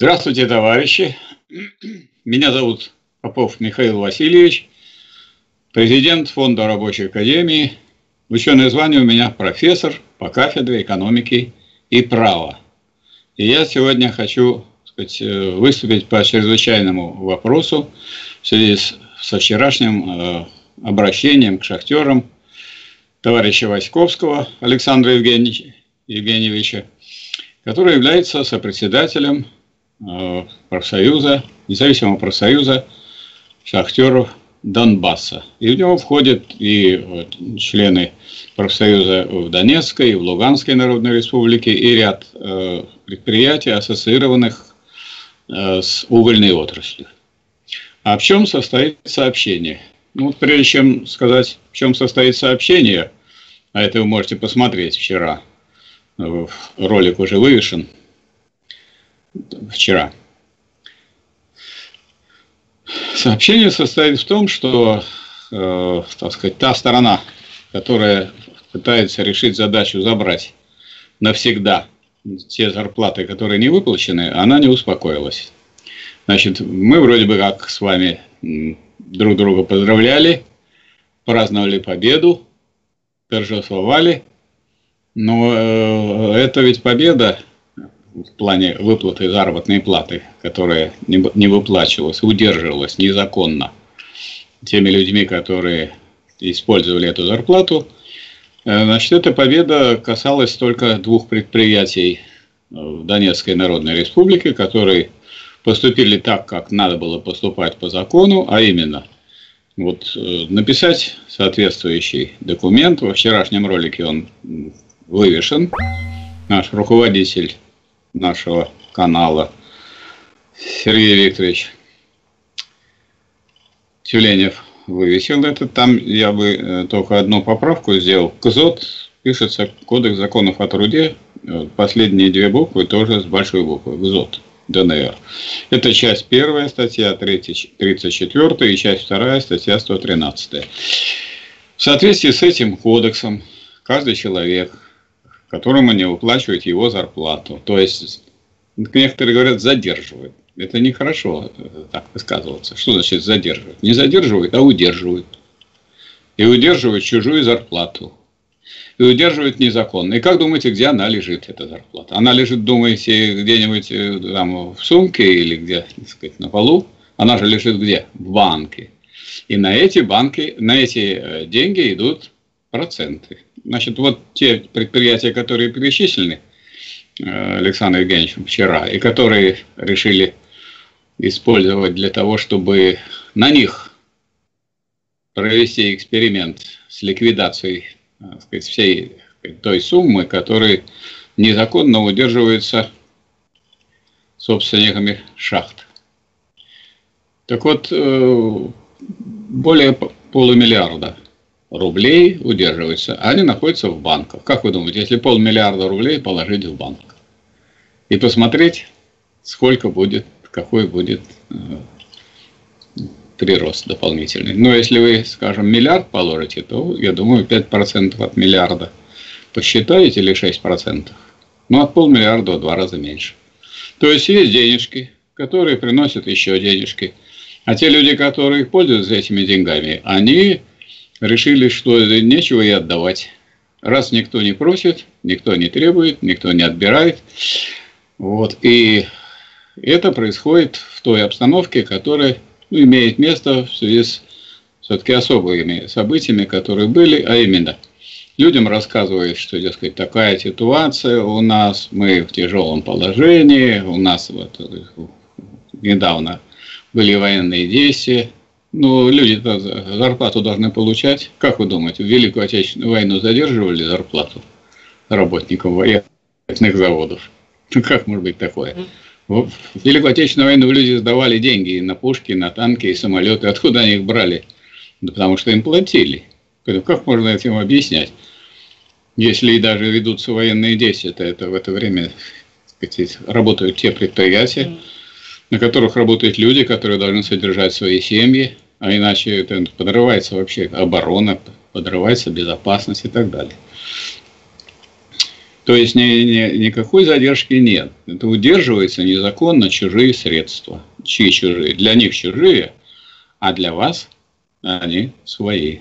Здравствуйте, товарищи. Меня зовут Попов Михаил Васильевич, президент Фонда Рабочей Академии. Ученое звание у меня профессор по кафедре экономики и права. И я сегодня хочу сказать, э, выступить по чрезвычайному вопросу в связи с, со вчерашним э, обращением к шахтерам товарища Васьковского Александра Евгеньевича, Евгеньевича который является сопредседателем профсоюза, независимого профсоюза шахтеров Донбасса. И в него входят и члены профсоюза в Донецкой, в Луганской Народной Республике и ряд э, предприятий, ассоциированных э, с угольной отраслью. А в чем состоит сообщение? Ну, вот прежде чем сказать, в чем состоит сообщение, а это вы можете посмотреть вчера, ролик уже вывешен, вчера. Сообщение состоит в том, что, э, так сказать, та сторона, которая пытается решить задачу забрать навсегда те зарплаты, которые не выплачены, она не успокоилась. Значит, мы вроде бы как с вами друг друга поздравляли, праздновали победу, торжествовали, но э, это ведь победа в плане выплаты заработной платы, которая не, выплачивалась, удерживалась незаконно теми людьми, которые использовали эту зарплату. Э, значит, эта победа касалась только двух предприятий в Донецкой Народной Республике, которые поступили так, как надо было поступать по закону, а именно вот, э, написать соответствующий документ. Во вчерашнем ролике он вывешен. Наш руководитель нашего канала Сергей Викторович Тюленев вывесил это. Там я бы э, только одну поправку сделал. КЗОТ пишется Кодекс законов о труде. Последние две буквы тоже с большой буквы. КЗОТ. ДНР. Это часть первая статья, 34 и часть вторая статья 113. В соответствии с этим кодексом каждый человек, которому не выплачивают его зарплату, то есть некоторые говорят задерживают. Это нехорошо э, так высказываться. Что значит задерживают? Не задерживают, а удерживают. И удерживают чужую зарплату и удерживают незаконно. И как думаете, где она лежит, эта зарплата? Она лежит, думаете, где-нибудь э, там в сумке или где, так сказать, на полу? Она же лежит где? В банке. И на эти банки, на эти э, деньги идут проценты. Значит, вот те предприятия, которые перечислены э, Александром Евгеньевичем вчера, и которые решили использовать для того, чтобы на них провести эксперимент с ликвидацией так сказать, всей той суммы, которая незаконно удерживается собственниками шахт. Так вот, э, более полумиллиарда рублей удерживается, они находятся в банках. Как вы думаете, если полмиллиарда рублей положить в банк и посмотреть, сколько будет, какой будет э, прирост дополнительный. Но если вы, скажем, миллиард положите, то, я думаю, 5% от миллиарда посчитаете или 6%. Ну, от полмиллиарда в два раза меньше. То есть, есть денежки, которые приносят еще денежки. А те люди, которые пользуются этими деньгами, они решили, что нечего и отдавать. Раз никто не просит, никто не требует, никто не отбирает. Вот. И это происходит в той обстановке, которая ну, имеет место в связи с все-таки особыми событиями, которые были, а именно людям рассказывают, что, дескать, такая ситуация у нас, мы в тяжелом положении, у нас вот недавно были военные действия, ну, люди зарплату должны получать. Как вы думаете, в Великую Отечественную войну задерживали зарплату работникам военных заводов? Ну, как может быть такое? В Великую Отечественную войну люди сдавали деньги на пушки, на танки и самолеты. Откуда они их брали? Да потому что им платили. Как можно этим объяснять? Если и даже ведутся военные действия, то это в это время сказать, работают те предприятия, на которых работают люди, которые должны содержать свои семьи, а иначе это подрывается вообще оборона, подрывается безопасность и так далее. То есть ни, ни, никакой задержки нет. Это удерживается незаконно чужие средства. Чьи чужие? Для них чужие, а для вас они свои.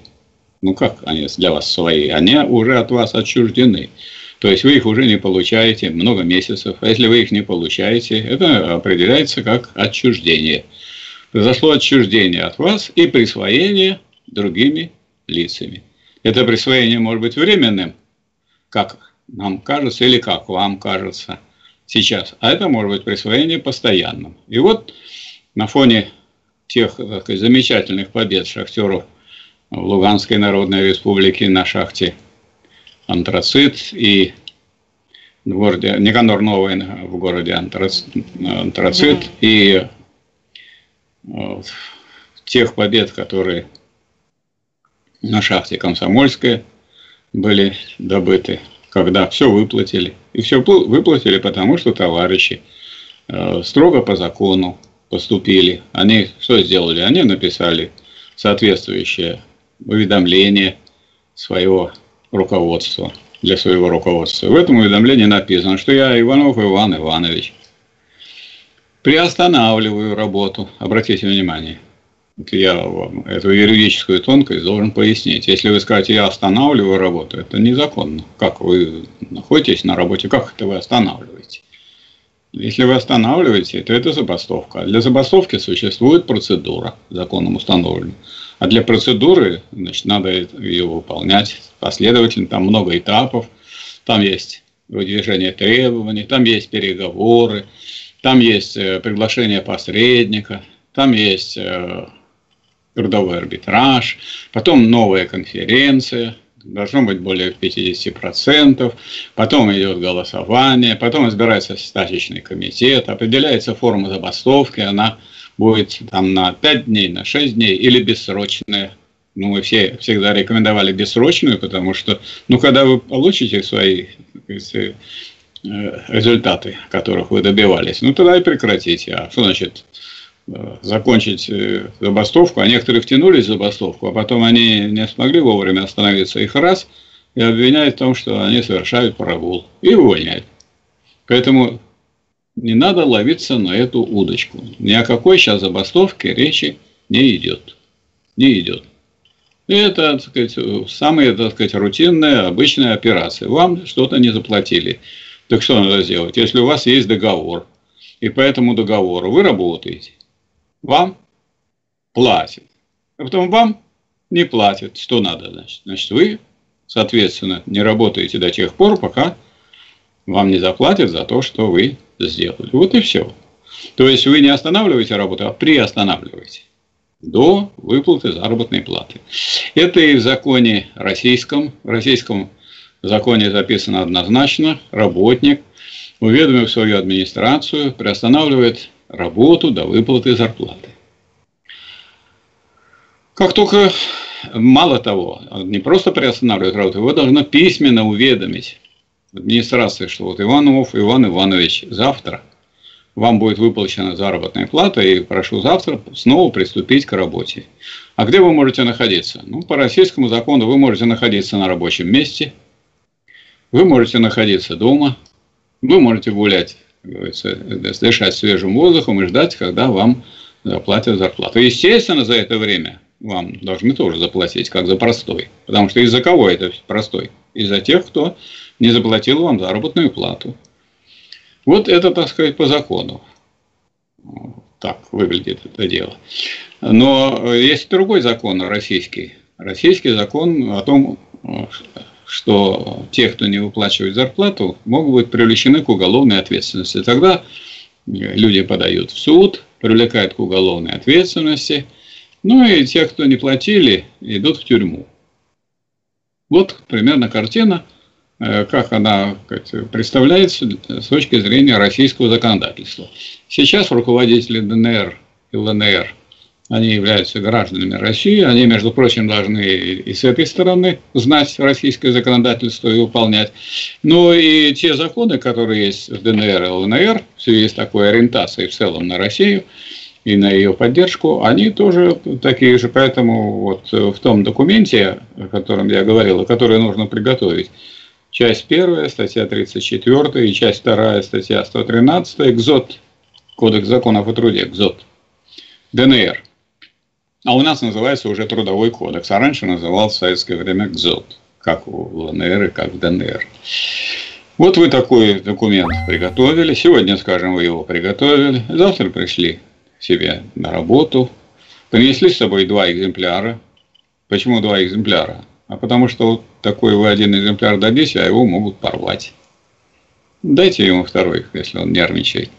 Ну как они для вас свои? Они уже от вас отчуждены. То есть вы их уже не получаете много месяцев. А если вы их не получаете, это определяется как отчуждение. Произошло отчуждение от вас и присвоение другими лицами. Это присвоение может быть временным, как нам кажется, или как вам кажется сейчас. А это может быть присвоение постоянным. И вот на фоне тех сказать, замечательных побед шахтеров в Луганской Народной Республике на шахте Антрацит и в городе Никанор Новый в городе Антрацит, Антрацит и э, тех побед, которые на шахте Комсомольская были добыты когда все выплатили. И все выплатили, потому что товарищи э, строго по закону поступили. Они что сделали? Они написали соответствующее уведомление своего руководства, для своего руководства. В этом уведомлении написано, что я Иванов Иван Иванович приостанавливаю работу. Обратите внимание я вам эту юридическую тонкость должен пояснить. Если вы скажете, я останавливаю работу, это незаконно. Как вы находитесь на работе, как это вы останавливаете? Если вы останавливаете, то это забастовка. Для забастовки существует процедура, законом установленная. А для процедуры значит, надо ее выполнять последовательно. Там много этапов. Там есть выдвижение требований, там есть переговоры, там есть э, приглашение посредника, там есть э, трудовой арбитраж, потом новая конференция, должно быть более 50%, потом идет голосование, потом избирается стачечный комитет, определяется форма забастовки, она будет там на 5 дней, на 6 дней или бессрочная. Ну, мы все всегда рекомендовали бессрочную, потому что, ну, когда вы получите свои сказать, э, результаты, которых вы добивались, ну, тогда и прекратите. А что значит закончить э, забастовку, а некоторые втянулись в забастовку, а потом они не смогли вовремя остановиться, их раз, и обвиняют в том, что они совершают прогул, и увольняют. Поэтому не надо ловиться на эту удочку. Ни о какой сейчас забастовке речи не идет. Не идет. Это, так сказать, самая, так сказать, рутинная, обычная операция. Вам что-то не заплатили. Так что надо сделать? Если у вас есть договор, и по этому договору вы работаете, вам платят. А потом вам не платят. Что надо, значит? Значит, вы, соответственно, не работаете до тех пор, пока вам не заплатят за то, что вы сделали. Вот и все. То есть вы не останавливаете работу, а приостанавливаете до выплаты заработной платы. Это и в законе российском. В российском законе записано однозначно. Работник, уведомив свою администрацию, приостанавливает работу до выплаты зарплаты. Как только, мало того, не просто приостанавливать работу, его должно письменно уведомить администрации, что вот Иванов Иван Иванович завтра вам будет выплачена заработная плата, и прошу завтра снова приступить к работе. А где вы можете находиться? Ну, по российскому закону вы можете находиться на рабочем месте, вы можете находиться дома, вы можете гулять дышать свежим воздухом и ждать, когда вам заплатят зарплату. Естественно, за это время вам должны тоже заплатить, как за простой. Потому что из-за кого это простой? Из-за тех, кто не заплатил вам заработную плату. Вот это, так сказать, по закону. Так выглядит это дело. Но есть другой закон российский. Российский закон о том, что те, кто не выплачивает зарплату, могут быть привлечены к уголовной ответственности. Тогда люди подают в суд, привлекают к уголовной ответственности, ну и те, кто не платили, идут в тюрьму. Вот примерно картина, как она представляется с точки зрения российского законодательства. Сейчас руководители ДНР и ЛНР они являются гражданами России, они, между прочим, должны и с этой стороны знать российское законодательство и выполнять. Ну и те законы, которые есть в ДНР и ЛНР, в связи с такой ориентацией в целом на Россию и на ее поддержку, они тоже такие же. Поэтому вот в том документе, о котором я говорил, который нужно приготовить, Часть первая, статья 34, и часть вторая, статья 113, ГЗОТ, Кодекс законов о труде, ГЗОТ, ДНР. А у нас называется уже Трудовой кодекс, а раньше назывался в советское время ГЗОТ, как в ЛНР и как в ДНР. Вот вы такой документ приготовили, сегодня, скажем, вы его приготовили, завтра пришли себе на работу, принесли с собой два экземпляра. Почему два экземпляра? А потому что вот такой вы один экземпляр дадите, а его могут порвать. Дайте ему второй, если он нервничает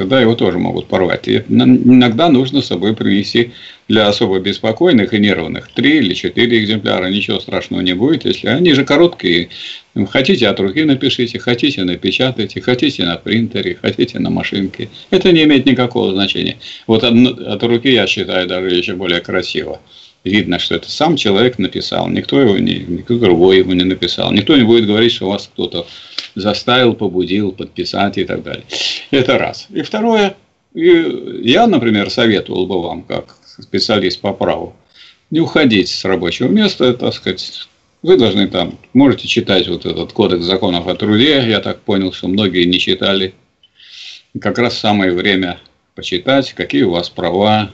тогда его тоже могут порвать. И иногда нужно с собой принести для особо беспокойных и нервных три или четыре экземпляра. Ничего страшного не будет, если они же короткие. Хотите от руки напишите, хотите напечатайте, хотите на принтере, хотите на машинке. Это не имеет никакого значения. Вот от, от руки я считаю даже еще более красиво видно, что это сам человек написал, никто его не, никто другой ему не написал, никто не будет говорить, что вас кто-то заставил, побудил подписать и так далее. Это раз. И второе, я, например, советовал бы вам, как специалист по праву, не уходить с рабочего места, так сказать, вы должны там, можете читать вот этот кодекс законов о труде, я так понял, что многие не читали. Как раз самое время почитать, какие у вас права,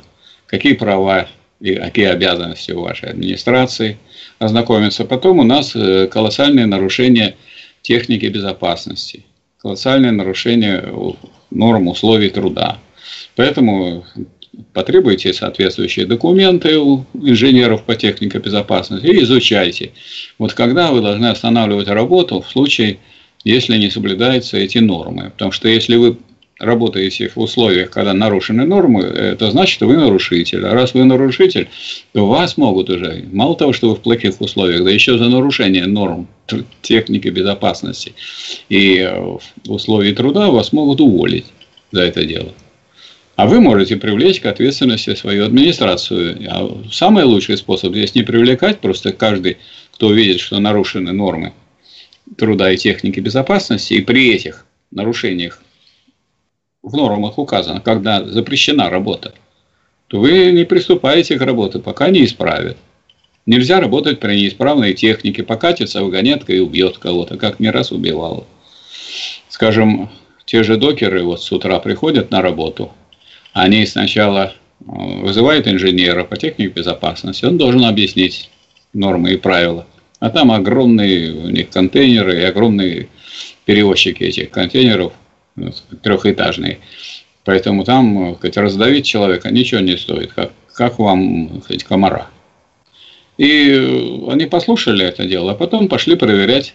какие права и какие обязанности у вашей администрации, ознакомиться. Потом у нас э, колоссальные нарушения техники безопасности, колоссальное нарушение норм условий труда. Поэтому потребуйте соответствующие документы у инженеров по технике безопасности и изучайте. Вот когда вы должны останавливать работу в случае, если не соблюдаются эти нормы. Потому что если вы работаете в условиях, когда нарушены нормы, это значит, что вы нарушитель. А раз вы нарушитель, то вас могут уже, мало того, что вы в плохих условиях, да еще за нарушение норм техники безопасности и э, условий труда вас могут уволить за это дело. А вы можете привлечь к ответственности свою администрацию. А самый лучший способ здесь не привлекать, просто каждый, кто видит, что нарушены нормы труда и техники безопасности, и при этих нарушениях в нормах указано, когда запрещена работа, то вы не приступаете к работе, пока не исправят. Нельзя работать при неисправной технике, покатится вагонетка и убьет кого-то, как не раз убивало. Скажем, те же докеры вот с утра приходят на работу, они сначала э, вызывают инженера по технике безопасности, он должен объяснить нормы и правила. А там огромные у них контейнеры и огромные перевозчики этих контейнеров – трехэтажный. Поэтому там сказать, раздавить человека ничего не стоит, как, как вам сказать, комара. И они послушали это дело, а потом пошли проверять,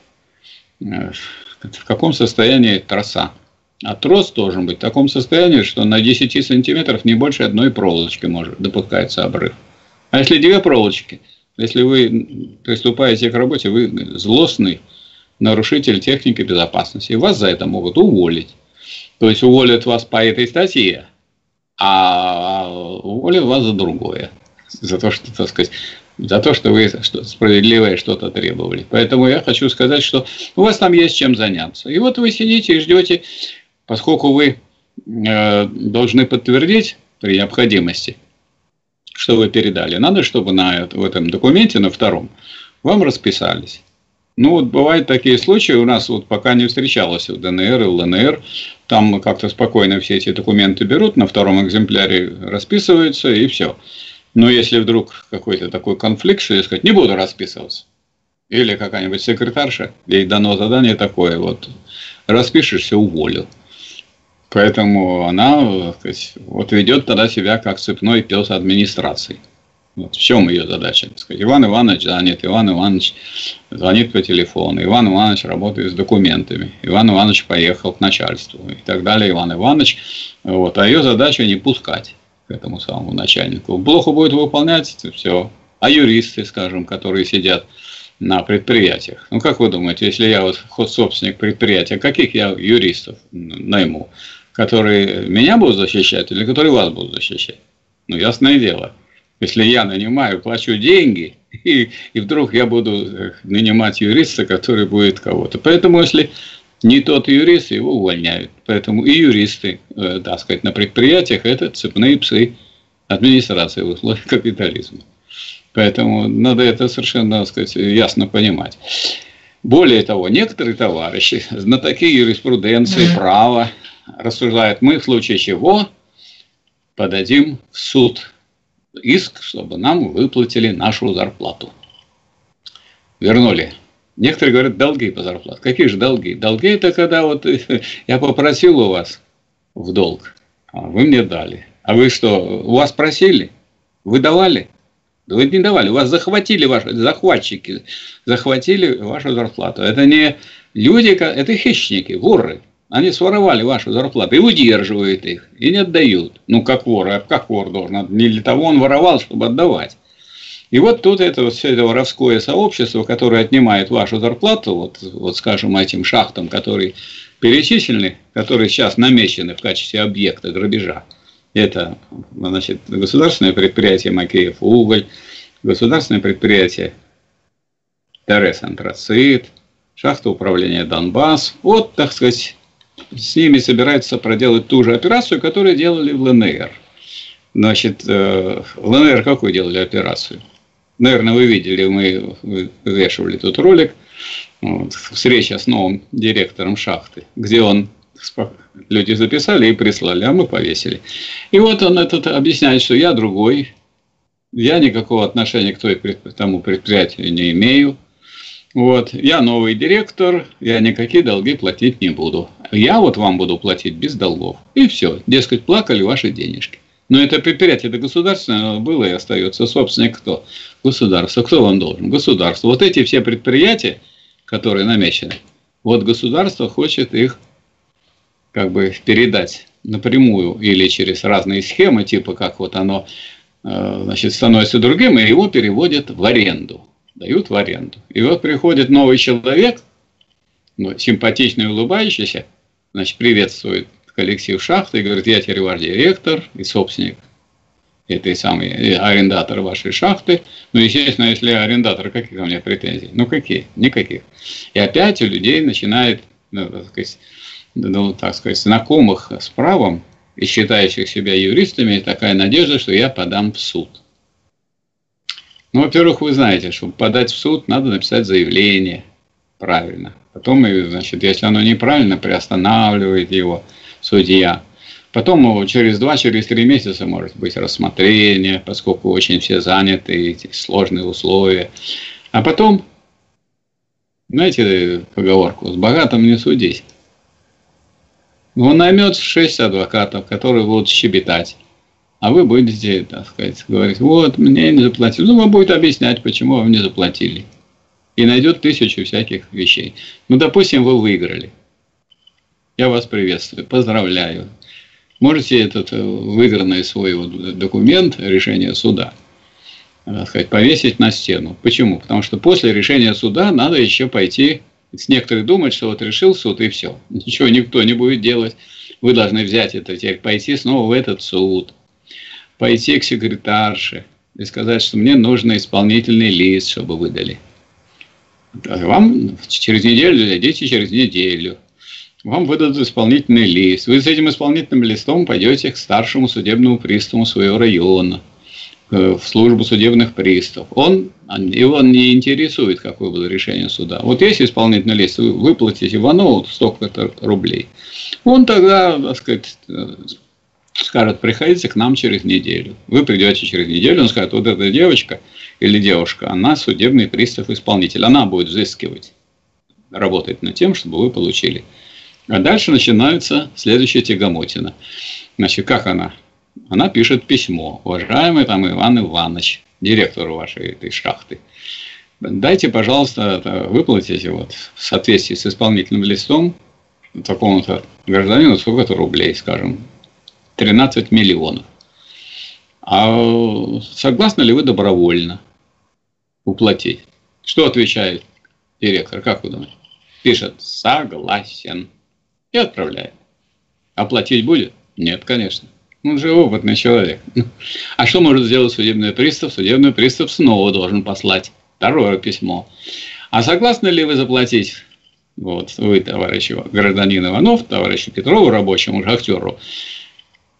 э, в каком состоянии троса. А трос должен быть в таком состоянии, что на 10 сантиметров не больше одной проволочки может допускается обрыв. А если две проволочки, если вы приступаете к работе, вы злостный нарушитель техники безопасности, и вас за это могут уволить. То есть уволят вас по этой статье, а уволят вас за другое. За то, что, так сказать, за то, что вы справедливое что-то требовали. Поэтому я хочу сказать, что у вас там есть чем заняться. И вот вы сидите и ждете, поскольку вы э, должны подтвердить при необходимости, что вы передали. Надо, чтобы на, в этом документе, на втором, вам расписались. Ну, вот бывают такие случаи, у нас вот пока не встречалось в ДНР и ЛНР, там как-то спокойно все эти документы берут, на втором экземпляре расписываются и все. Но если вдруг какой-то такой конфликт, что я сказать, не буду расписываться, или какая-нибудь секретарша, ей дано задание такое, вот, распишешься, уволил. Поэтому она сказать, вот ведет тогда себя как цепной пес администрации. Вот в чем ее задача? Сказать, Иван Иванович занят, Иван Иванович звонит по телефону, Иван Иванович работает с документами, Иван Иванович поехал к начальству и так далее, Иван Иванович. Вот, а ее задача не пускать к этому самому начальнику. Плохо будет выполнять, все. А юристы, скажем, которые сидят на предприятиях. Ну, как вы думаете, если я вот собственник предприятия, каких я юристов найму? Которые меня будут защищать или которые вас будут защищать? Ну, ясное дело. Если я нанимаю, плачу деньги, и, и вдруг я буду э, нанимать юриста, который будет кого-то. Поэтому, если не тот юрист, его увольняют. Поэтому и юристы, э, так сказать, на предприятиях это цепные псы администрации в условиях капитализма. Поэтому надо это совершенно, так сказать, ясно понимать. Более того, некоторые товарищи, знатоки юриспруденции, права, рассуждают, мы в случае чего подадим в суд иск, чтобы нам выплатили нашу зарплату. Вернули. Некоторые говорят, долги по зарплате. Какие же долги? Долги это когда вот я попросил у вас в долг, а вы мне дали. А вы что, у вас просили? Вы давали? Вы не давали, у вас захватили ваши захватчики, захватили вашу зарплату. Это не люди, это хищники, воры. Они своровали вашу зарплату и удерживают их, и не отдают. Ну, как вор, а как вор должен? Не для того он воровал, чтобы отдавать. И вот тут это вот все это воровское сообщество, которое отнимает вашу зарплату, вот, вот скажем, этим шахтам, которые перечислены, которые сейчас намечены в качестве объекта грабежа. Это значит, государственное предприятие Макеев уголь, государственное предприятие ТРС антрацит, шахта управления Донбасс. Вот, так сказать, с ними собираются проделать ту же операцию, которую делали в ЛНР. Значит, э, в ЛНР какую делали операцию? Наверное, вы видели, мы вывешивали тут ролик, вот, встреча с новым директором шахты, где он люди записали и прислали, а мы повесили. И вот он этот объясняет, что я другой, я никакого отношения к той, тому предприятию не имею. Вот, я новый директор, я никакие долги платить не буду. Я вот вам буду платить без долгов. И все. Дескать, плакали ваши денежки. Но это предприятие это государственное было и остается. Собственник кто? Государство. Кто вам должен? Государство. Вот эти все предприятия, которые намечены, вот государство хочет их как бы передать напрямую или через разные схемы, типа как вот оно э, значит, становится другим, и его переводят в аренду, дают в аренду. И вот приходит новый человек, ну, симпатичный, улыбающийся, значит, приветствует коллектив шахты и говорит, я теперь ваш директор и собственник этой самой арендатор вашей шахты. Ну, естественно, если арендатор, какие ко мне претензии? Ну, какие? Никаких. И опять у людей начинает, ну, так сказать, ну, так сказать, знакомых с правом и считающих себя юристами, такая надежда, что я подам в суд. Ну, во-первых, вы знаете, чтобы подать в суд, надо написать заявление правильно. Потом, значит, если оно неправильно, приостанавливает его судья. Потом через два, через три месяца может быть рассмотрение, поскольку очень все заняты, эти сложные условия. А потом, знаете поговорку, с богатым не судись. Он наймет шесть адвокатов, которые будут щебетать. А вы будете, так сказать, говорить, вот, мне не заплатили. Ну, он будет объяснять, почему вам не заплатили. И найдет тысячу всяких вещей. Ну, допустим, вы выиграли. Я вас приветствую, поздравляю. Можете этот э, выигранный свой документ, решение суда, так сказать, повесить на стену. Почему? Потому что после решения суда надо еще пойти Некоторые думают, что вот решил суд и все. Ничего никто не будет делать. Вы должны взять это пойти снова в этот суд, пойти к секретарше и сказать, что мне нужно исполнительный лист, чтобы выдали. Вам через неделю дадите через неделю. Вам выдадут исполнительный лист. Вы с этим исполнительным листом пойдете к старшему судебному приставу своего района – Э, в службу судебных приставов. Он, его не интересует, какое было решение суда. Вот есть исполнительный лист, вы выплатите Иванову столько-то рублей. Он тогда, так сказать, э, скажет, приходите к нам через неделю. Вы придете через неделю, он скажет, вот эта девочка или девушка, она судебный пристав-исполнитель, она будет взыскивать, работать над тем, чтобы вы получили. А дальше начинается следующая тягомотина. Значит, как она она пишет письмо. Уважаемый там Иван Иванович, директору вашей этой шахты, дайте, пожалуйста, выплатите вот в соответствии с исполнительным листом такому-то гражданину сколько-то рублей, скажем, 13 миллионов. А согласны ли вы добровольно уплатить? Что отвечает директор? Как вы думаете? Пишет «согласен» и отправляет. Оплатить будет? Нет, конечно. Он же опытный человек. А что может сделать судебный пристав? Судебный пристав снова должен послать второе письмо. А согласны ли вы заплатить, вот вы, товарищ гражданин Иванов, товарищу Петрову, рабочему шахтеру,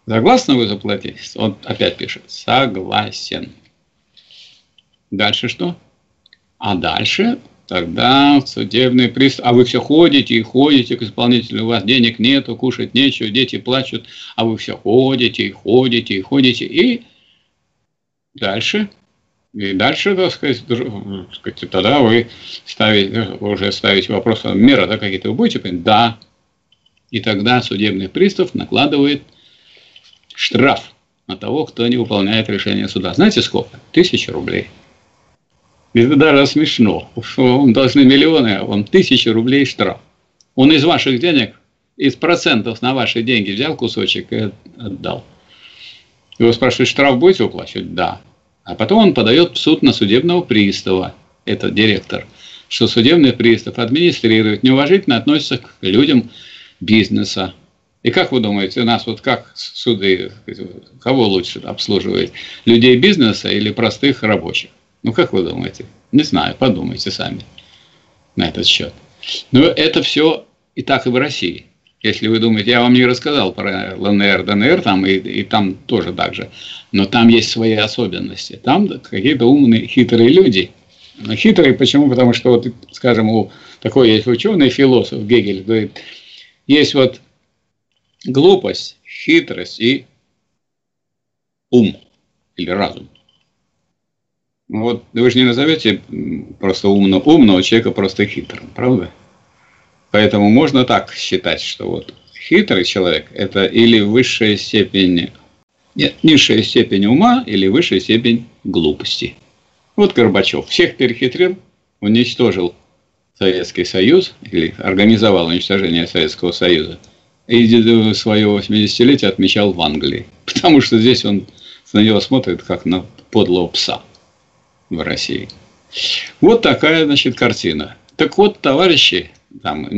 согласны вы заплатить? Он опять пишет, согласен. Дальше что? А дальше тогда судебный пристав, а вы все ходите и ходите к исполнителю, у вас денег нету, кушать нечего, дети плачут, а вы все ходите и ходите и ходите, и дальше, и дальше, так сказать, тогда вы ставите, уже ставите вопрос, меры да, какие-то вы будете? Да. И тогда судебный пристав накладывает штраф на того, кто не выполняет решение суда. Знаете сколько? Тысяча рублей. Это даже смешно. Вам должны миллионы, а вам тысячи рублей штраф. Он из ваших денег, из процентов на ваши деньги взял кусочек и отдал. Его спрашивают, штраф будете уплачивать? Да. А потом он подает в суд на судебного пристава, этот директор, что судебный пристав администрирует, неуважительно относится к людям бизнеса. И как вы думаете, у нас вот как суды, кого лучше обслуживают, людей бизнеса или простых рабочих? Ну, как вы думаете? Не знаю, подумайте сами на этот счет. Но это все и так и в России. Если вы думаете, я вам не рассказал про ЛНР, ДНР, там и, и там тоже так же. Но там есть свои особенности. Там какие-то умные, хитрые люди. Хитрые почему? Потому что, вот, скажем, у такой есть ученый, философ Гегель, говорит, есть вот глупость, хитрость и ум или разум. Вот вы же не назовете просто умного, умного человека просто хитрым, правда? Поэтому можно так считать, что вот хитрый человек – это или высшая степень, нет, низшая степень ума или высшая степень глупости. Вот Горбачев всех перехитрил, уничтожил Советский Союз или организовал уничтожение Советского Союза. И свое 80-летие отмечал в Англии. Потому что здесь он на него смотрит как на подлого пса в России. Вот такая, значит, картина. Так вот, товарищи, там,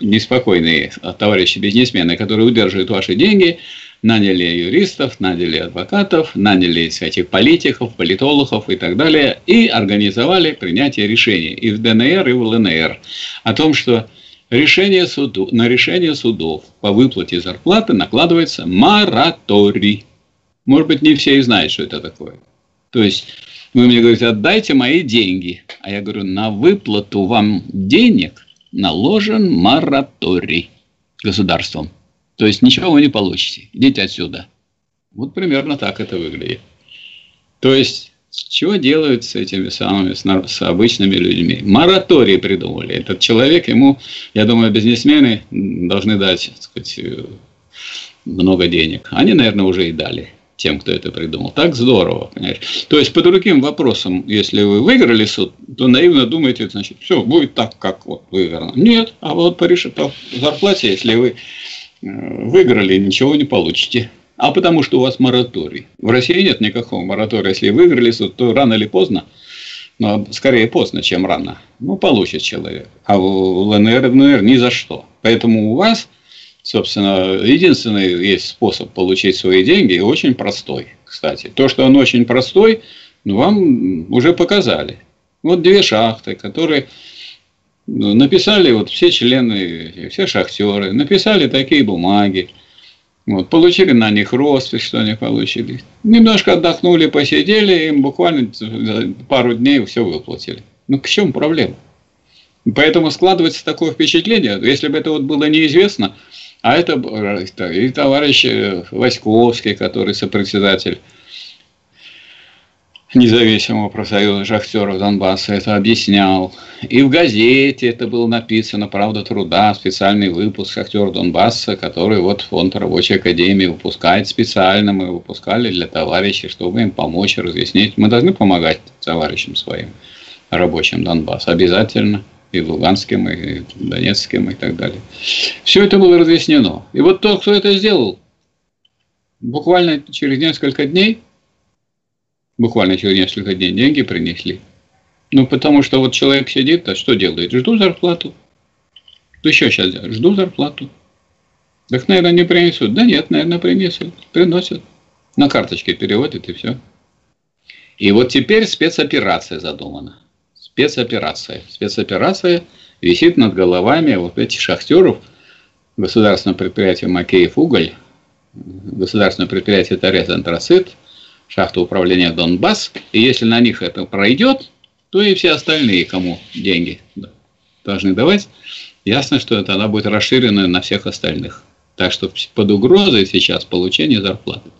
неспокойные товарищи бизнесмены, которые удерживают ваши деньги, наняли юристов, наняли адвокатов, наняли этих политиков, политологов и так далее, и организовали принятие решений и в ДНР, и в ЛНР о том, что решение суду, на решение судов по выплате зарплаты накладывается мораторий. Может быть, не все и знают, что это такое. То есть, вы мне говорите, отдайте мои деньги. А я говорю, на выплату вам денег наложен мораторий государством. То есть, ничего вы не получите. Идите отсюда. Вот примерно так это выглядит. То есть, чего делают с этими самыми, с обычными людьми? Мораторий придумали. Этот человек, ему, я думаю, бизнесмены должны дать, так сказать, э, много денег. Они, наверное, уже и дали тем, кто это придумал. Так здорово, понимаешь? То есть, по другим вопросам, если вы выиграли суд, то наивно думаете, значит, все, будет так, как вот выиграно. Нет, а вот по, по зарплате, если вы э, выиграли, ничего не получите. А потому что у вас мораторий. В России нет никакого моратория. Если выиграли суд, то рано или поздно, но скорее поздно, чем рано, ну, получит человек. А в ЛНР и ВНР ни за что. Поэтому у вас Собственно, единственный есть способ получить свои деньги, и очень простой, кстати. То, что он очень простой, ну, вам уже показали. Вот две шахты, которые ну, написали вот все члены, все шахтеры, написали такие бумаги, вот, получили на них роспись, что они получили. Немножко отдохнули, посидели, им буквально пару дней все выплатили. Ну, к чему проблема? Поэтому складывается такое впечатление, если бы это вот было неизвестно, а это и товарищ э, Васьковский, который сопредседатель независимого профсоюза шахтеров Донбасса это объяснял. И в газете это было написано, правда труда, специальный выпуск шахтер Донбасса, который вот фонд рабочей академии выпускает специально, мы выпускали для товарищей, чтобы им помочь, разъяснить. Мы должны помогать товарищам своим, рабочим Донбасса, обязательно и Луганским, и Донецким, и так далее. Все это было разъяснено. И вот тот, кто это сделал, буквально через несколько дней, буквально через несколько дней деньги принесли. Ну, потому что вот человек сидит, а что делает? Жду зарплату. Да еще сейчас жду зарплату. Так, наверное, не принесут. Да нет, наверное, принесут. Приносят. На карточке переводят и все. И вот теперь спецоперация задумана спецоперация. Спецоперация висит над головами вот этих шахтеров, государственного предприятия Макеев уголь, государственное предприятие Торез Антрацит, шахта управления Донбасс. И если на них это пройдет, то и все остальные, кому деньги должны давать, ясно, что тогда будет расширено на всех остальных. Так что под угрозой сейчас получение зарплаты.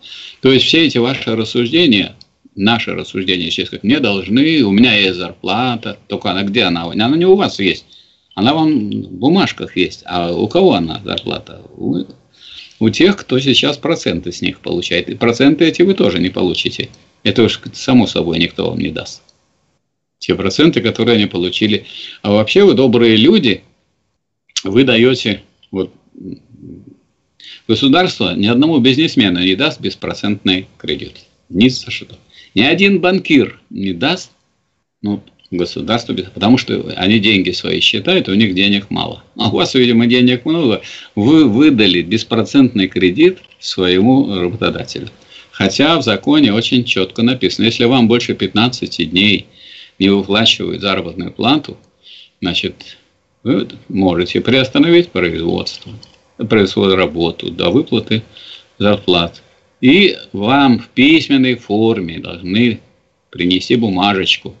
То есть все эти ваши рассуждения, наши рассуждения сейчас как не должны, у меня есть зарплата, только она где она? Она не у вас есть. Она вам в бумажках есть. А у кого она зарплата? У тех, кто сейчас проценты с них получает. И проценты эти вы тоже не получите. Это уж само собой никто вам не даст. Те проценты, которые они получили. А вообще вы добрые люди, вы даете вот, государство ни одному бизнесмену не даст беспроцентный кредит. Ни за что. Ни один банкир не даст ну, государству, потому что они деньги свои считают, у них денег мало. А у вас, видимо, денег много. Вы выдали беспроцентный кредит своему работодателю. Хотя в законе очень четко написано, если вам больше 15 дней не выплачивают заработную плату, значит, вы можете приостановить производство, производство работу до выплаты зарплат. И вам в письменной форме должны принести бумажечку.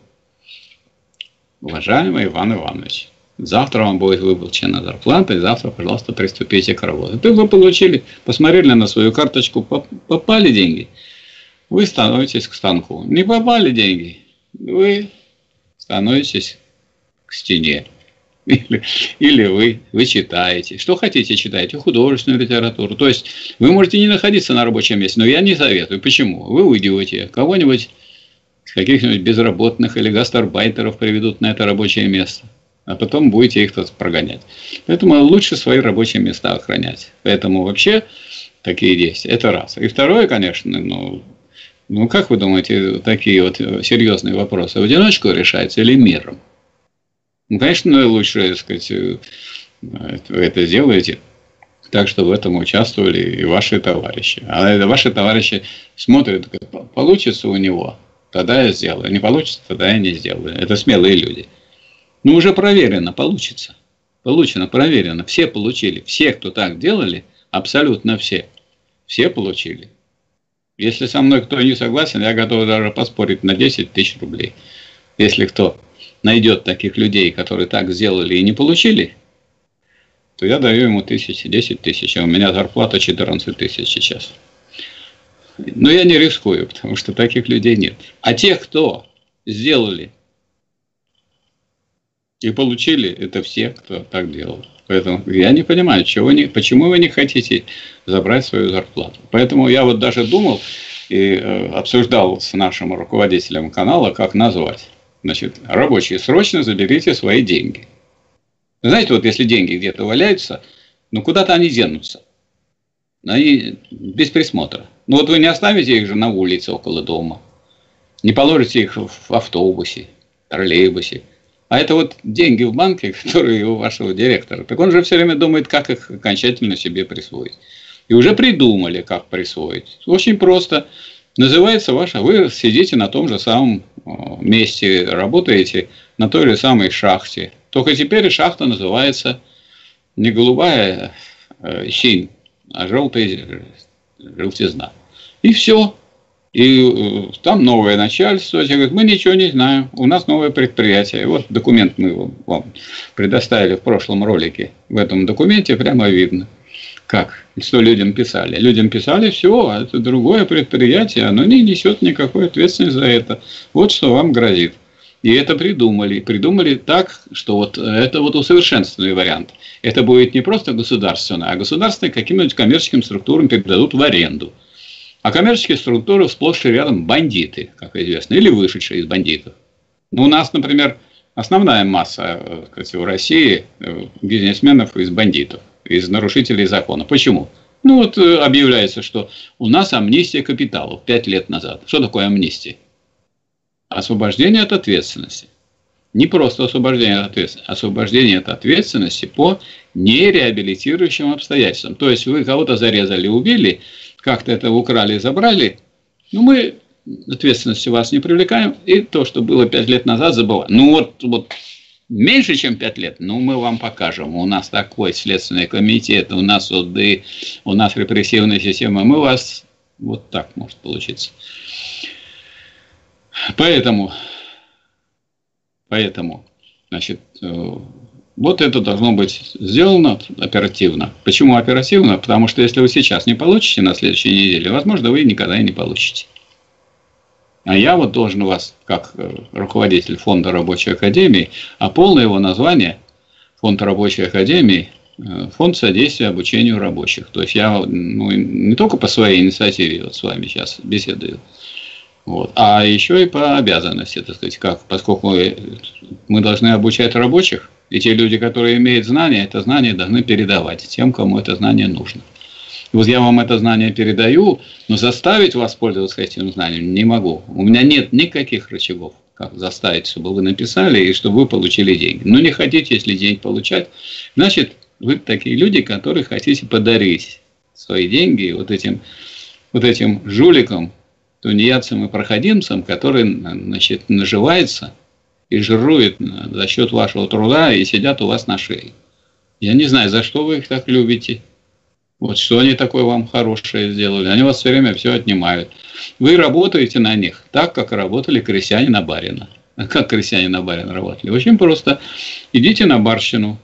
Уважаемый Иван Иванович, завтра вам будет выплачена зарплата, и завтра, пожалуйста, приступите к работе. Ты вы получили, посмотрели на свою карточку, попали деньги, вы становитесь к станку. Не попали деньги, вы становитесь к стене. Или, или вы, вы читаете. Что хотите, читайте. Художественную литературу. То есть, вы можете не находиться на рабочем месте, но я не советую. Почему? Вы уйдете, кого-нибудь, каких-нибудь безработных или гастарбайтеров приведут на это рабочее место. А потом будете их тут прогонять. Поэтому лучше свои рабочие места охранять. Поэтому вообще такие действия. Это раз. И второе, конечно, ну, ну как вы думаете, такие вот серьезные вопросы в одиночку решаются или миром? Ну, конечно, лучше, так сказать, э, это сделаете так, чтобы в этом участвовали и ваши товарищи. А ваши товарищи смотрят, получится у него, тогда я сделаю. Не получится, тогда я не сделаю. Это смелые люди. Ну, уже проверено, получится. Получено, проверено. Все получили. Все, кто так делали, абсолютно все. Все получили. Если со мной кто не согласен, я готов даже поспорить на 10 тысяч рублей. Если кто найдет таких людей, которые так сделали и не получили, то я даю ему тысячи, 10 тысяч, а у меня зарплата 14 тысяч сейчас. Но я не рискую, потому что таких людей нет. А тех, кто сделали и получили, это все, кто так делал. Поэтому я не понимаю, чего не, почему вы не хотите забрать свою зарплату. Поэтому я вот даже думал и э, обсуждал с нашим руководителем канала, как назвать. Значит, рабочие, срочно заберите свои деньги. Знаете, вот если деньги где-то валяются, ну куда-то они денутся. Они без присмотра. Ну вот вы не оставите их же на улице около дома. Не положите их в автобусе, троллейбусе. А это вот деньги в банке, которые у вашего директора. Так он же все время думает, как их окончательно себе присвоить. И уже придумали, как присвоить. Очень просто. Называется ваша, вы сидите на том же самом месте, работаете на той же самой шахте. Только теперь шахта называется не голубая э, синь, а желтая желтизна. И все. И э, там новое начальство. Я говорю, мы ничего не знаем. У нас новое предприятие. Вот документ мы вам предоставили в прошлом ролике. В этом документе прямо видно как, что людям писали. Людям писали, все, это другое предприятие, оно не несет никакой ответственности за это. Вот что вам грозит. И это придумали. Придумали так, что вот это вот усовершенствованный вариант. Это будет не просто государственное, а государственное каким-нибудь коммерческим структурам передадут в аренду. А коммерческие структуры сплошь и рядом бандиты, как известно, или вышедшие из бандитов. Ну, у нас, например, основная масса э, кстати, в России э, бизнесменов из бандитов из нарушителей закона. Почему? Ну вот э, объявляется, что у нас амнистия капиталов пять лет назад. Что такое амнистия? Освобождение от ответственности. Не просто освобождение от ответственности, освобождение от ответственности по нереабилитирующим обстоятельствам. То есть вы кого-то зарезали, убили, как-то это украли, забрали, но мы ответственности вас не привлекаем, и то, что было пять лет назад, забываем. Ну вот, вот меньше, чем 5 лет, ну, мы вам покажем. У нас такой следственный комитет, у нас суды, у нас репрессивная система. Мы вас... Вот так может получиться. Поэтому Поэтому, значит, э, вот это должно быть сделано оперативно. Почему оперативно? Потому что если вы сейчас не получите на следующей неделе, возможно, вы никогда и не получите. А я вот должен вас, как э, руководитель фонда рабочей академии, а полное его название фонд рабочей академии э, фонд содействия обучению рабочих. То есть я ну, не только по своей инициативе вот с вами сейчас беседую, вот, а еще и по обязанности, так сказать, как, поскольку мы, мы должны обучать рабочих, и те люди, которые имеют знания, это знание должны передавать тем, кому это знание нужно. И вот я вам это знание передаю, но заставить вас пользоваться этим знанием не могу. У меня нет никаких рычагов, как заставить, чтобы вы написали и чтобы вы получили деньги. Но не хотите, если деньги получать, значит, вы такие люди, которые хотите подарить свои деньги вот этим, вот этим жуликам, тунеядцам и проходимцам, которые значит, наживаются и жируют за счет вашего труда и сидят у вас на шее. Я не знаю, за что вы их так любите. Вот что они такое вам хорошее сделали. Они вас все время все отнимают. Вы работаете на них так, как работали крестьяне на барина. А как крестьяне на барина работали? Очень просто. Идите на барщину.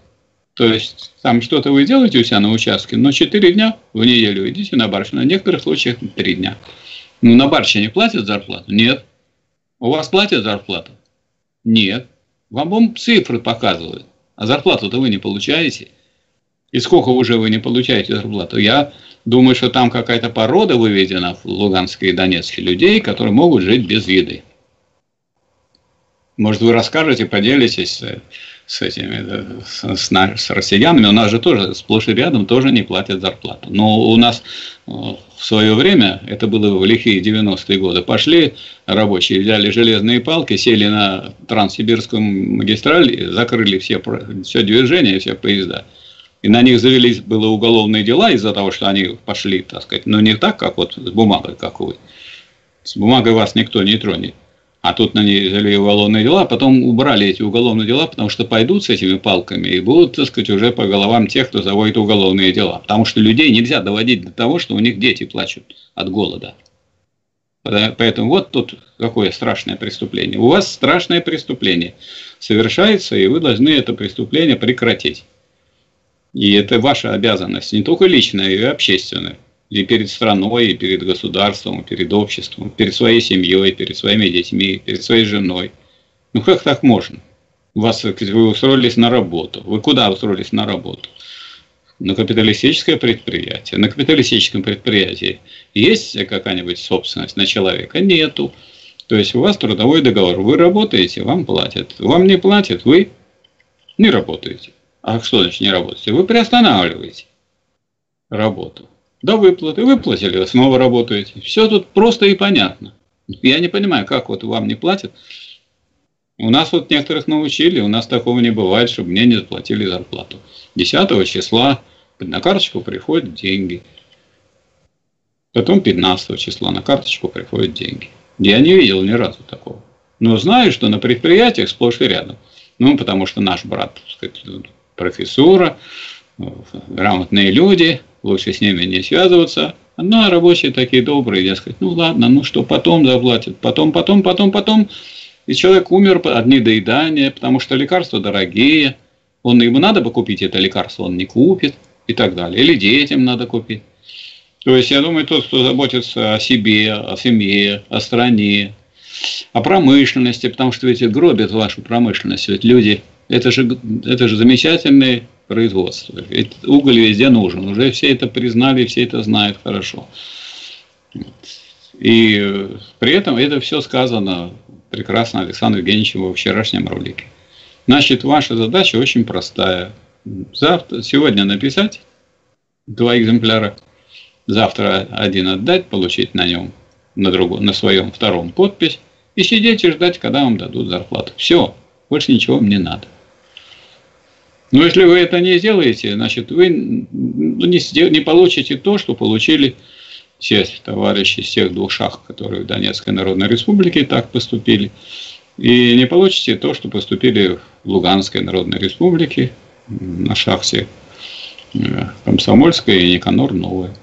То есть, там что-то вы делаете у себя на участке, но 4 дня в неделю идите на барщину. В некоторых случаях 3 дня. Ну, на барщине платят зарплату? Нет. У вас платят зарплату? Нет. Вам цифры показывают. А зарплату-то вы не получаете. И сколько уже вы не получаете зарплату? Я думаю, что там какая-то порода выведена в Луганске и Донецке людей, которые могут жить без еды. Может, вы расскажете, поделитесь с этими, с, с, россиянами. У нас же тоже сплошь и рядом тоже не платят зарплату. Но у нас э, в свое время, это было в лихие 90-е годы, пошли рабочие, взяли железные палки, сели на Транссибирскую магистраль, закрыли все, все движение, все поезда и на них завелись было уголовные дела из-за того, что они пошли, так сказать, но не так, как вот с бумагой, как вы. С бумагой вас никто не тронет. А тут на них завели уголовные дела, потом убрали эти уголовные дела, потому что пойдут с этими палками и будут, так сказать, уже по головам тех, кто заводит уголовные дела. Потому что людей нельзя доводить до того, что у них дети плачут от голода. Поэтому вот тут какое страшное преступление. У вас страшное преступление совершается, и вы должны это преступление прекратить. И это ваша обязанность, не только личная, и общественная. И перед страной, и перед государством, и перед обществом, перед своей семьей, перед своими детьми, перед своей женой. Ну как так можно? Вас, вы устроились на работу. Вы куда устроились на работу? На капиталистическое предприятие. На капиталистическом предприятии есть какая-нибудь собственность на человека? Нету. То есть у вас трудовой договор. Вы работаете, вам платят. Вам не платят, вы не работаете. А что значит не работаете? Вы приостанавливаете работу. До выплаты. Выплатили, вы снова работаете. Все тут просто и понятно. Я не понимаю, как вот вам не платят. У нас вот некоторых научили, у нас такого не бывает, чтобы мне не заплатили зарплату. 10 числа на карточку приходят деньги. Потом 15 числа на карточку приходят деньги. Я не видел ни разу такого. Но знаю, что на предприятиях сплошь и рядом. Ну, потому что наш брат, так сказать, профессура, грамотные люди, лучше с ними не связываться. Ну, а рабочие такие добрые, я сказать, ну ладно, ну что, потом заплатят, потом, потом, потом, потом. И человек умер от недоедания, потому что лекарства дорогие, он, ему надо бы купить это лекарство, он не купит и так далее. Или детям надо купить. То есть, я думаю, тот, кто заботится о себе, о семье, о стране, о промышленности, потому что ведь гробят вашу промышленность, ведь люди это же, это же замечательное производство. Ведь уголь везде нужен. Уже все это признали, все это знают хорошо. И при этом это все сказано прекрасно Александром Евгеньевичем во вчерашнем ролике. Значит, ваша задача очень простая. Завтра, сегодня написать два экземпляра, завтра один отдать, получить на нем, на, другом, на своем втором подпись, и сидеть и ждать, когда вам дадут зарплату. Все, больше ничего вам не надо. Но если вы это не сделаете, значит, вы ну, не, получите то, что получили все товарищи из тех двух шахт, которые в Донецкой Народной Республике так поступили. И не получите то, что поступили в Луганской Народной Республике на шахте э, Комсомольская и Никанор Новая.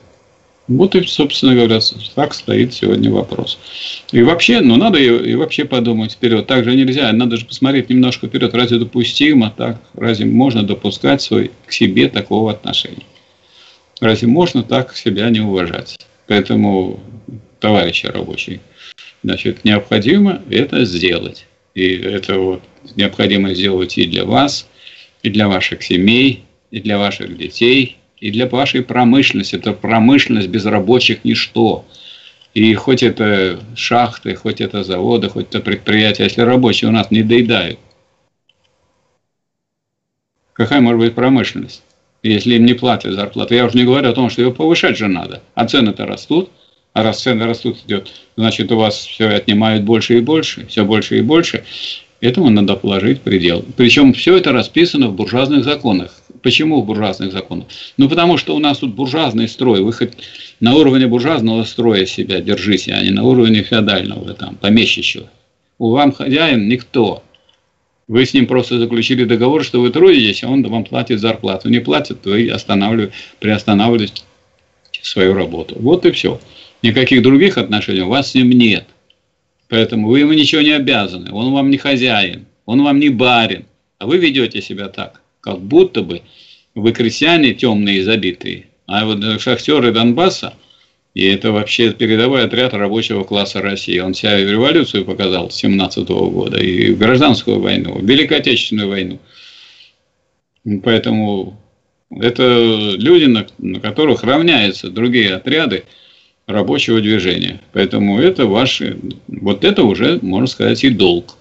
Вот и, собственно говоря, так стоит сегодня вопрос. И вообще, ну надо и, и вообще подумать вперед. Так же нельзя, надо же посмотреть немножко вперед. Разве допустимо так? Разве можно допускать свой, к себе такого отношения? Разве можно так себя не уважать? Поэтому, товарищи рабочие, значит, необходимо это сделать. И это вот необходимо сделать и для вас, и для ваших семей, и для ваших детей, и для вашей промышленности. Это промышленность без рабочих ничто. И хоть это шахты, хоть это заводы, хоть это предприятия, если рабочие у нас не доедают, какая может быть промышленность, если им не платят зарплату? Я уже не говорю о том, что ее повышать же надо, а цены-то растут. А раз цены растут, идет, значит, у вас все отнимают больше и больше, все больше и больше. Этому надо положить предел. Причем все это расписано в буржуазных законах. Почему буржуазных законах? Ну, потому что у нас тут буржуазный строй. Вы хоть на уровне буржуазного строя себя держите, а не на уровне феодального, там, помещичьего. У вам хозяин никто. Вы с ним просто заключили договор, что вы трудитесь, а он вам платит зарплату. Не платит, вы останавливаете, приостанавливаете свою работу. Вот и все. Никаких других отношений у вас с ним нет. Поэтому вы ему ничего не обязаны. Он вам не хозяин, он вам не барин. А вы ведете себя так как будто бы вы крестьяне темные и забитые, а вот шахтеры Донбасса, и это вообще передовой отряд рабочего класса России. Он себя и революцию показал с 17 года, и гражданскую войну, Великую Отечественную войну. Поэтому это люди, на, на которых равняются другие отряды рабочего движения. Поэтому это ваши, вот это уже, можно сказать, и долг.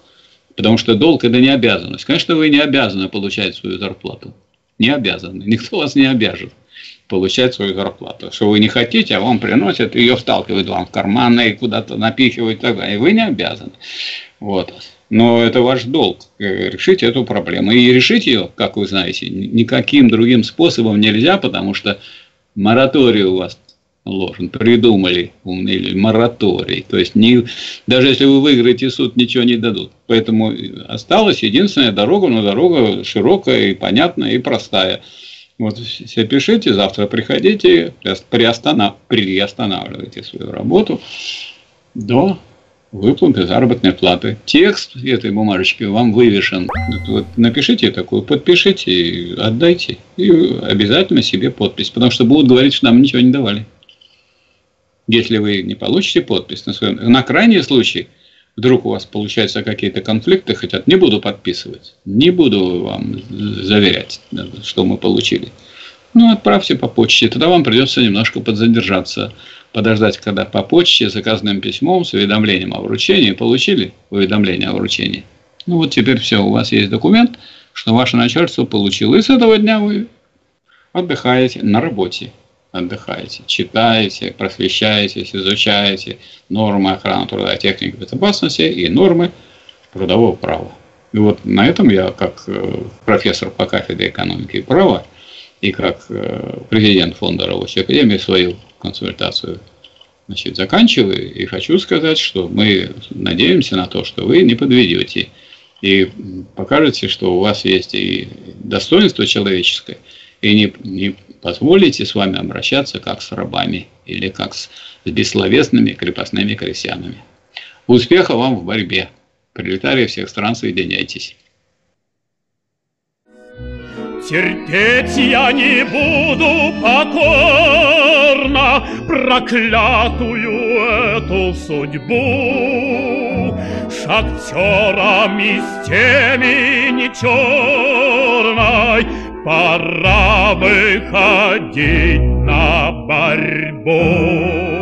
Потому что долг – это не обязанность. Конечно, вы не обязаны получать свою зарплату. Не обязаны. Никто вас не обяжет получать свою зарплату. Что вы не хотите, а вам приносят, ее вталкивают вам в карманы и куда-то напихивают и так далее. Вы не обязаны. Вот. Но это ваш долг э, решить эту проблему. И решить ее, как вы знаете, никаким другим способом нельзя, потому что мораторий у вас ложен, придумали умный мораторий. То есть, не, даже если вы выиграете суд, ничего не дадут. Поэтому осталась единственная дорога, но дорога широкая и понятная и простая. Вот все пишите, завтра приходите, приостанов... приостанавливайте свою работу до выплаты заработной платы. Текст этой бумажечки вам вывешен. Вот напишите такую, подпишите, отдайте. И обязательно себе подпись. Потому что будут говорить, что нам ничего не давали если вы не получите подпись на своем... На крайний случай, вдруг у вас получаются какие-то конфликты, хотят, не буду подписывать, не буду вам заверять, что мы получили. Ну, отправьте по почте, тогда вам придется немножко подзадержаться, подождать, когда по почте заказным письмом с уведомлением о вручении получили уведомление о вручении. Ну, вот теперь все, у вас есть документ, что ваше начальство получило, и с этого дня вы отдыхаете на работе отдыхаете, читаете, просвещаетесь, изучаете нормы охраны труда техники безопасности и нормы трудового права. И вот на этом я, как э, профессор по кафедре экономики и права, и как э, президент фонда рабочей академии свою консультацию значит, заканчиваю. И хочу сказать, что мы надеемся на то, что вы не подведете и покажете, что у вас есть и достоинство человеческое, и не, не позволите с вами обращаться как с рабами или как с бессловесными крепостными крестьянами. Успеха вам в борьбе. Пролетарии всех стран, соединяйтесь. Терпеть я не буду покорно проклятую эту судьбу. Шахтерами с темени черной Пора выходить на борьбу.